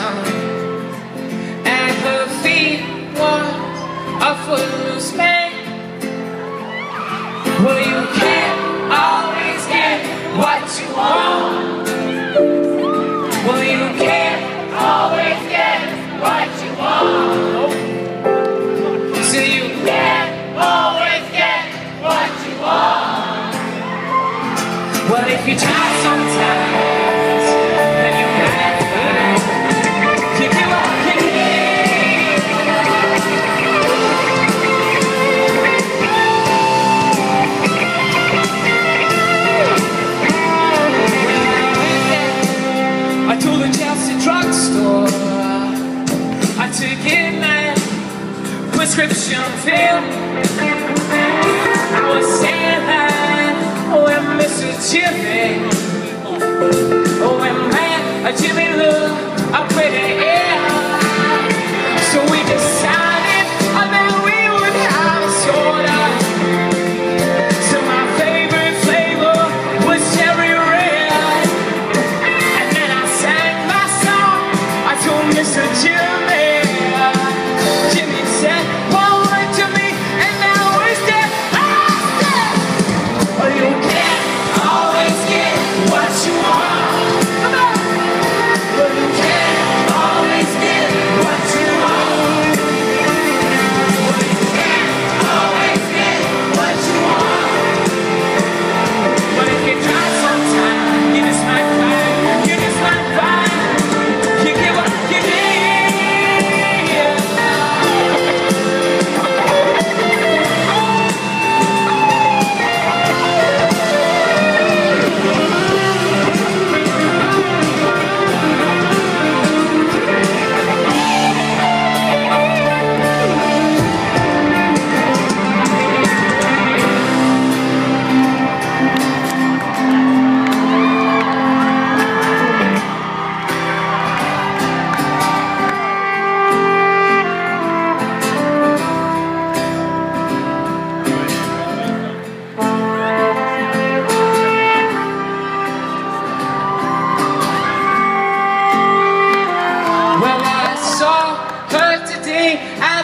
At her feet was a footloose man. Well, you can't always get what you want. Well, you can't always get what you want. So you can't always get what you want. Well, if you try sometimes, fill I was saying hi when Mr. Jimmy Oh, when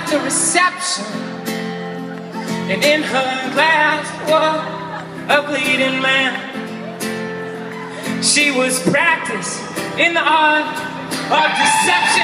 at the reception, and in her glass was a bleeding man. She was practiced in the art of deception.